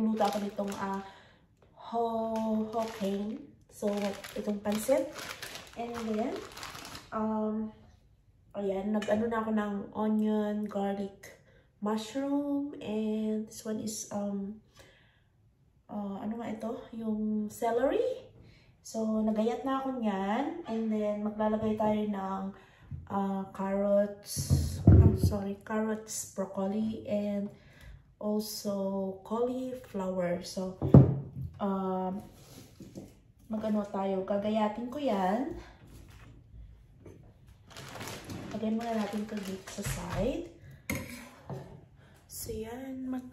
Luto ako nitong uh, ho, ho cane. So, itong pansit. And then, um, ayan, nag-ano na ako ng onion, garlic, mushroom, and this one is, um, uh, ano nga ito? Yung celery. So, nagayat na ako niyan. And then, maglalagay tayo ng uh, carrots, I'm sorry, carrots, broccoli, and also cauliflower. So, um, magano tayo, gagayatin ko yan. Lagyan muna natin ito dito sa side. So, yan, mag...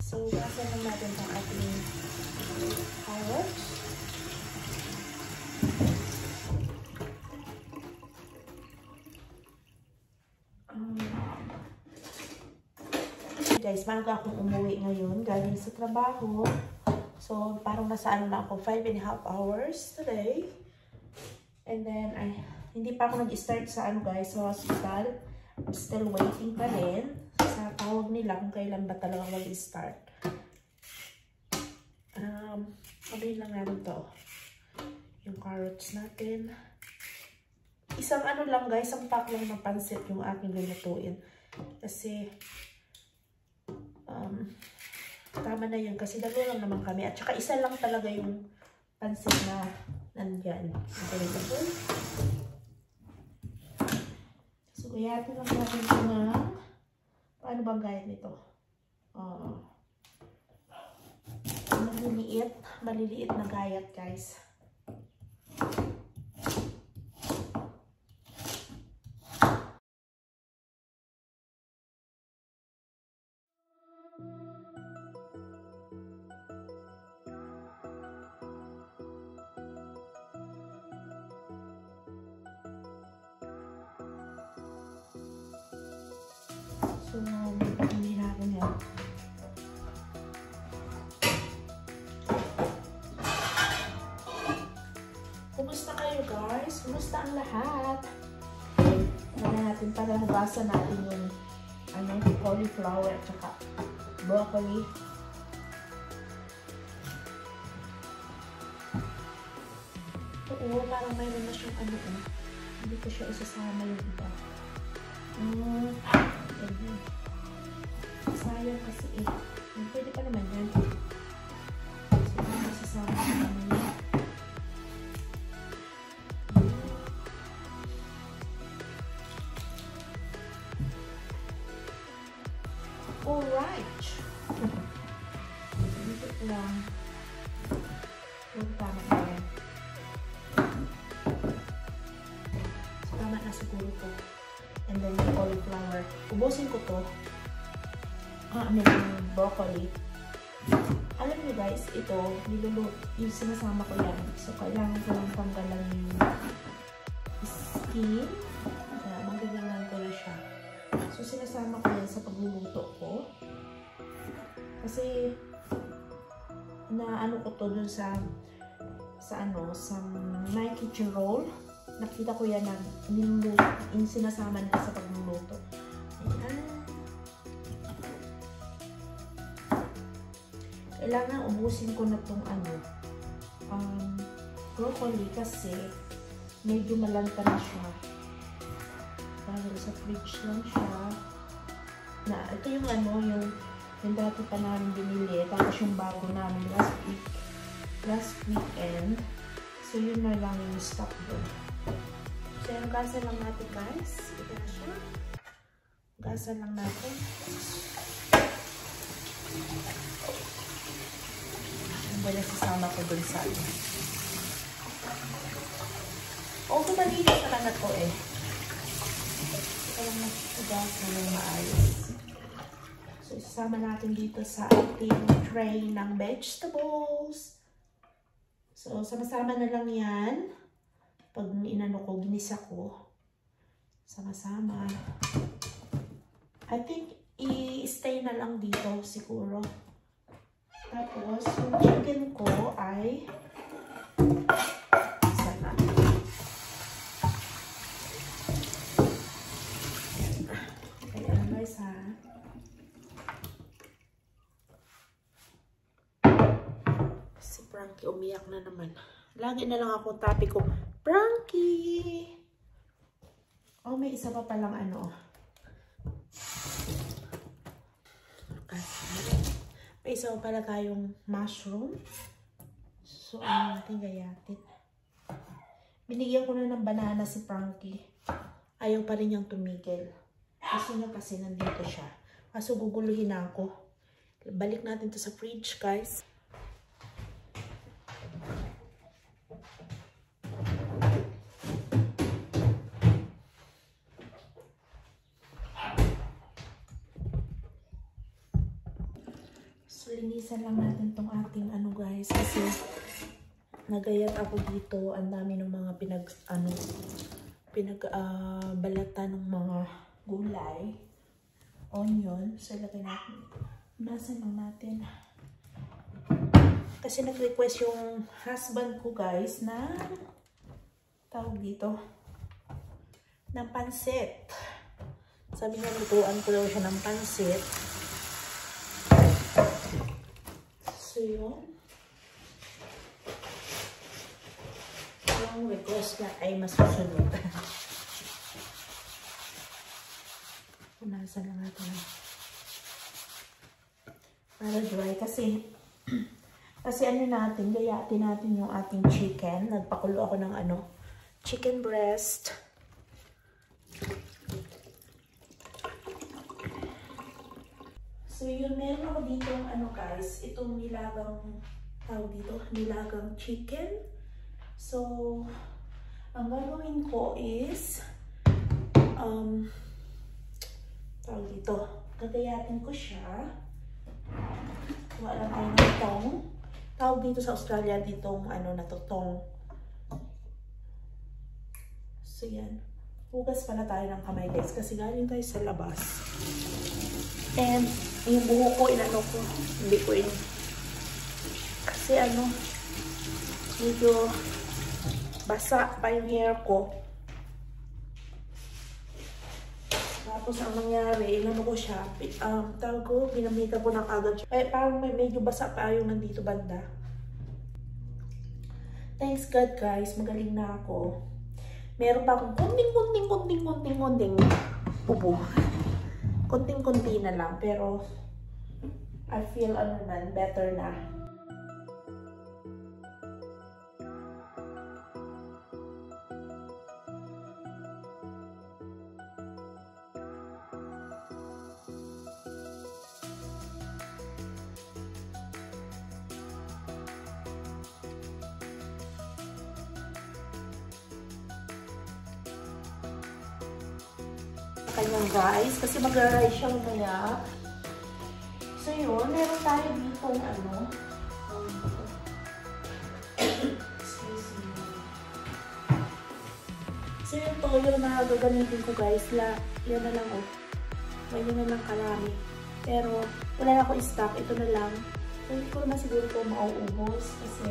So, gasa lang natin ang ating carrots. Um, guys, bago akong umuwi ngayon, galing sa trabaho. So, parang nasa ano lang ako, 5 and a half hours today. And then, ay, hindi pa ako nag-start sa ano guys, sa hospital. I'm still waiting pa rin sa tawag nila kung kailan ba talaga mag-start. Sabihin lang natin to. Yung carrots natin. Isang ano lang guys, isang pack lang ng pansit yung aking lulutuin. Kasi, um, tama na yun. Kasi dalawa lang naman kami. At saka isa lang talaga yung pansit na nandyan. Okay, ito. So, gayatin lang natin ito na paano bang gayat nito? Uh, maliliit, maliliit na gayat guys. Kumusta ang lahat? Lagyan natin para hugasan natin yung ano, cauliflower at saka broccoli. Oo, parang mayroon na siyang ano eh. Hindi ko siya isasama yung iba. Mm. Ayun. Sayang kasi eh. Pwede pa naman yan. So, masasama ko Alright. Dito lang. Yung tama na yan. So, tama na siguro to. And then yung cauliflower. Ubusin ko to. Ah, mean, yung broccoli. Alam niyo guys, ito, nilulu yung sinasama ko yan. So, kailangan ko lang tanggalan yung skin. Kasi, na ano ko to dun sa sa ano, sa kitchen roll. Nakita ko yan na niluto, in sinasama nila sa pagluluto. Ayan. Kailangan ubusin ko na tong ano, um, broccoli kasi medyo malanta na siya. Dahil sa fridge lang siya. Na, ito yung ano, yung, yung dati pa namin binili. Tapos yung bago namin last week. Last weekend. So, yun na lang yung stock doon. So, yung gasa lang natin guys. Ito na siya. Gasa lang natin. Ang ba nasasama ko dun sa ano. Although malinis talaga to eh. Kaya nasigas na ng maayos. So, isasama natin dito sa ating tray ng vegetables. So, sama-sama na lang yan. Pag inano ko, ginisa ko. Sama-sama. I think, i-stay na lang dito siguro. Tapos, yung chicken ko ay isa na. ate umiyak na naman. Lagi na lang ako topic ko, Frankie! Oh, may isa pa palang ano. May isa pa pala tayong mushroom. So, ano natin gayatin. Binigyan ko na ng banana si Frankie. Ayaw pa rin niyang tumigil. Gusto niya kasi nandito siya. Kaso guguluhin na ako. Balik natin to sa fridge, guys. Linisan lang natin tong ating ano guys. Kasi, nagayat ako dito. Ang dami ng mga pinag, ano, pinagbalata uh, ng mga gulay. Onion. So, lagay natin. Nasa lang natin. Kasi nag-request yung husband ko guys na tawag dito ng pansit. Sabi niya, lutuan ko daw siya ng pansit. So, yun. Yung request na ay masusunod. Punasan lang natin. Para dry kasi kasi ano natin, gayatin natin yung ating chicken. Nagpakulo ako ng ano, chicken breast. So yun, meron ako dito ano guys, itong nilagang, tawag dito, nilagang chicken. So, ang gagawin ko is, um, tawag dito, gagayatin ko siya. Lang tayo ng tong. Tawag dito sa Australia ditong ano na to, tong. So yan. Hugas pala tayo ng kamay guys kasi galing tayo sa labas. And yung buho ko, inano ko, hindi ko in. Kasi ano, medyo basa pa yung hair ko. Tapos ang nangyari, inano ko siya, um, tawag ko, pinamita ko ng agad siya. Eh, parang may medyo basa pa yung nandito banda. Thanks God guys, magaling na ako. Meron pa akong kunting, kunting, kunting, kunting, kunting ubo. Kunting-kunti na lang, pero I feel ano man, better na. Kanyang rice. Kasi mag-rice siya mamaya. So yun, meron tayo dito ano. Excuse me. So yung toyo na gagamitin ko guys, la, yan na lang oh. Ganyan na lang karami. Pero wala na ako stock, ito na lang. So hindi ko naman siguro ito mauubos kasi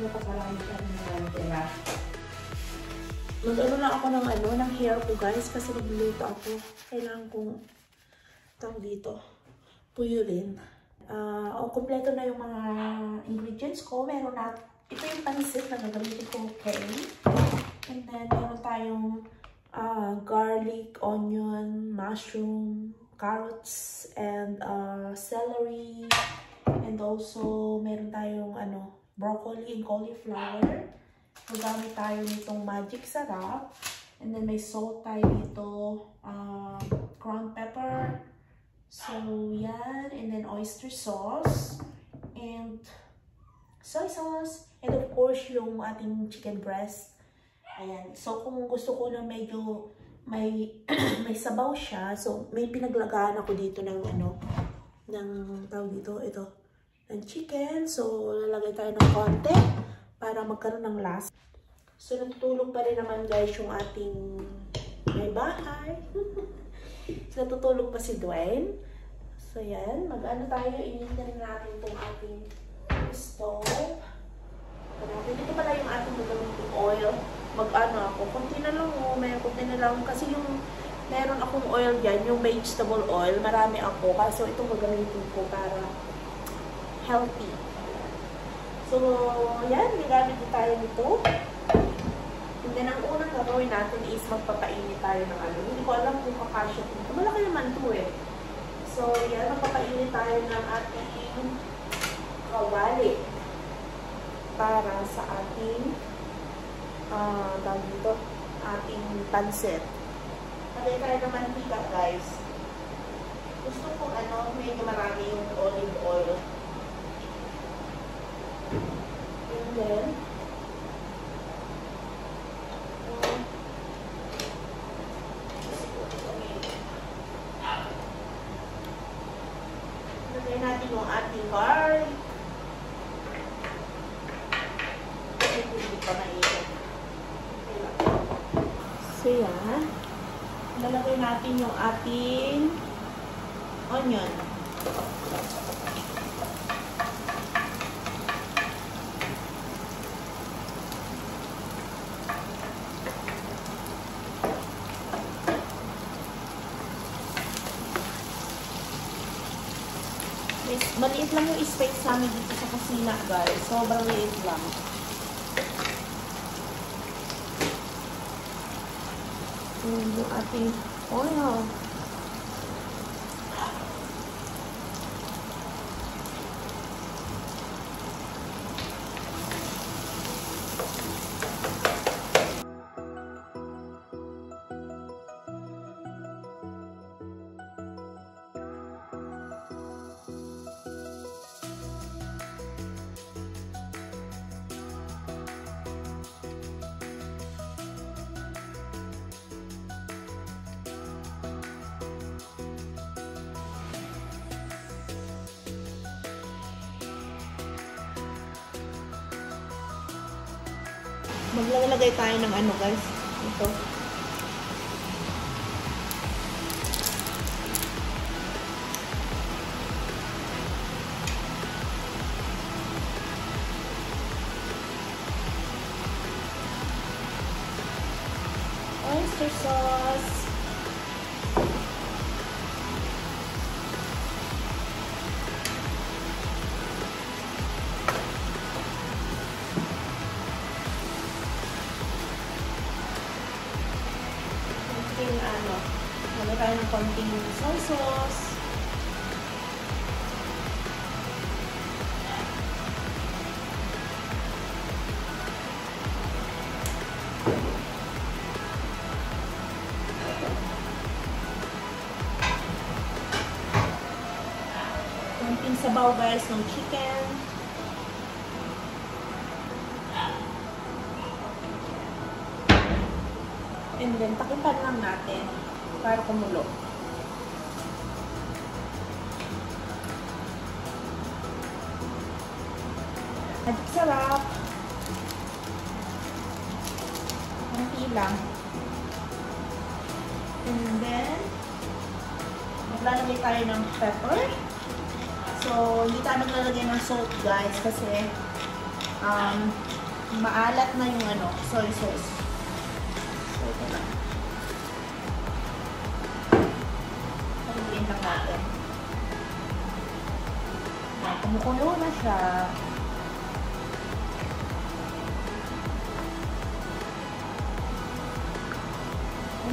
nakakarami pa rin na tira. Mag-ano lang ako ng ano, ng hair ko guys kasi magluluto ako. Kailangan kong tawag dito, puyulin. Uh, o, kompleto na yung mga ingredients ko. Meron na, ito yung pansit na gagamitin ko okay. And then, meron tayong uh, garlic, onion, mushroom, carrots, and uh, celery. And also, meron tayong ano, broccoli and cauliflower. Magamit tayo nitong magic sarap. And then may salt tayo dito, uh, ground pepper. So, yan. And then oyster sauce. And soy sauce. And of course, yung ating chicken breast. Ayan. So, kung gusto ko na medyo may may sabaw siya. So, may pinaglagaan ako dito ng ano, ng tawag dito, ito, ng chicken. So, lalagay tayo ng konti para magkaroon ng last. So, natutulog pa rin naman guys yung ating may bahay. so, natutulog pa si Dwayne. So, yan. Mag-ano tayo, initin natin itong ating stove. Hanapin. Dito pala yung ating gagamitin oil. Mag-ano ako. Kunti na lang oh. May kunti na lang. Kasi yung meron akong oil dyan, yung vegetable oil. Marami ako. Kaso itong gagamitin ko para healthy. So, yan, gagamit din tayo nito. And then, ang unang gagawin natin is magpapainit tayo ng ano. Hindi ko alam kung kakasya ito. Malaki naman ito eh. So, yan, magpapainit tayo ng ating kawali para sa ating uh, dito, ating pansit. Lagay tayo ng mantika, guys. Gusto kong ano, medyo marami yung olive oil. And then, lagay natin yung ating garlic. Hindi pa mainit. So. Lalagay natin yung ating onion. Maliit lang yung space sa amin dito sa kusina, guys. Sobrang liit lang. Yung ating oil. Maglalagay tayo ng ano guys. Ito. Soy sauce. Konting sabaw guys ng chicken. And then, takipan lang natin para kumulo. Sarap. Konti lang. And then, maglalagay tayo ng pepper. So, hindi tayo maglalagay ng salt, guys, kasi um, maalat na yung ano, soy sauce. So, ito lang. Paluin lang natin. Kumukulo na siya.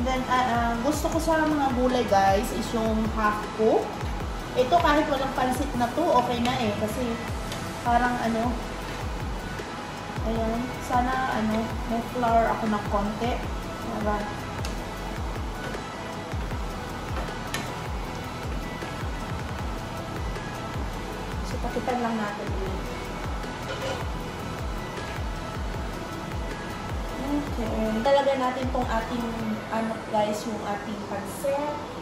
Then, ah, ah, gusto ko sa mga gulay guys is yung half cook. Ito kahit walang pansit na to, okay na eh. Kasi parang ano, ayan, sana ano, may flour ako ng konti. Para So, pakitan lang natin ulit. Okay. Talaga natin tong ating, ano guys, yung ating pansit.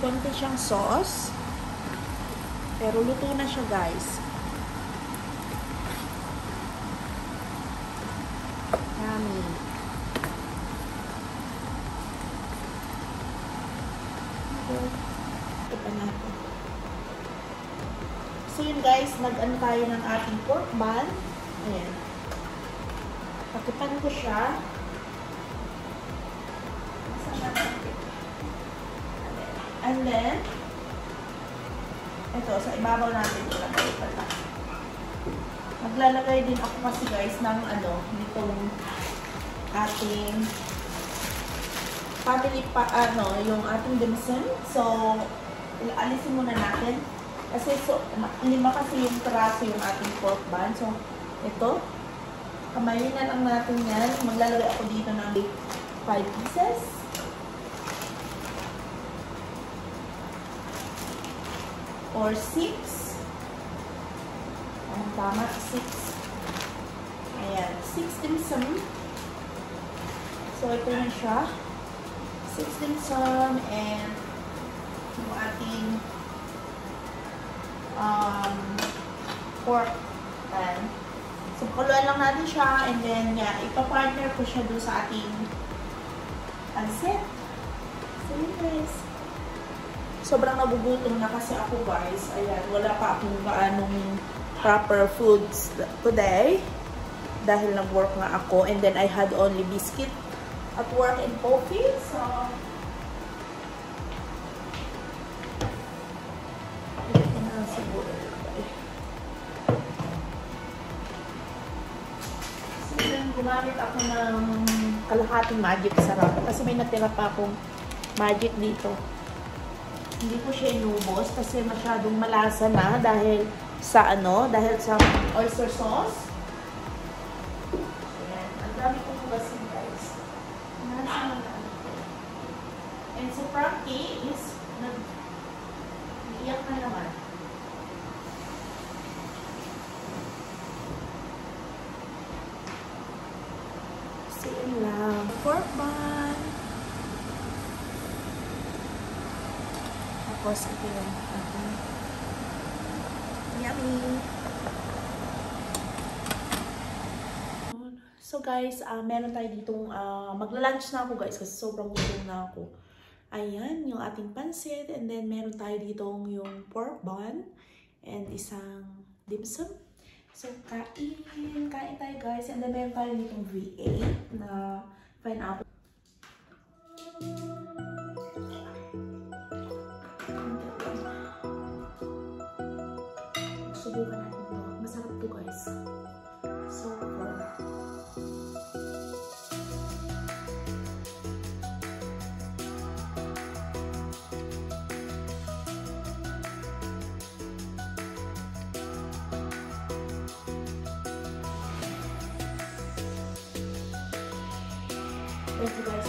Konti siyang sauce. Pero luto na siya guys. Yummy. Ito natin. So yun guys, nag-ano tayo ng ating pork bun. Ayan. Pakipan ko siya. And then, ito, sa ibabaw natin ilagay pala. Maglalagay din ako kasi guys ng ano, nitong ating family pa, ano, yung ating dimsum. So, alisin muna natin. Kasi so, lima kasi yung traso yung ating pork bun. So, ito, kamayin na lang natin yan. Maglalagay ako dito ng 5 pieces. Or 6. Ang tama, 6. Ayan, 6 dimsum. So, ito na siya. 6 dimsum and yung ating um, pork pan. So, pakuluan lang natin siya and then, yeah, ipapartner ko siya doon sa ating pansit. So, yun guys. Sobrang nagugutom na kasi ako guys. Ayan, wala pa akong gaanong proper foods today. Dahil nag-work nga ako. And then, I had only biscuit at work and coffee. So, ito na siguro. So, then, gumamit ako ng kalahating magic sarap. Kasi may natira pa akong magic dito. Hindi ko siya inubos kasi masyadong malasa na dahil sa ano, dahil sa oyster sauce. Ayan. Ang dami kong hugasin guys. Nasa na ano. And si Frankie is nag iiyak na naman. So, yun lang. Pork bun. Tapos, ito yung ating yummy. So guys, uh, meron tayo ditong, uh, magla-lunch na ako guys kasi sobrang gutom na ako. Ayan, yung ating pansit. And then meron tayo ditong yung pork bun and isang dim sum. So, kain. Kain tayo guys. And then meron tayo ditong V8 na pineapple. Masarap to guys. So, far. Thank you guys for watching.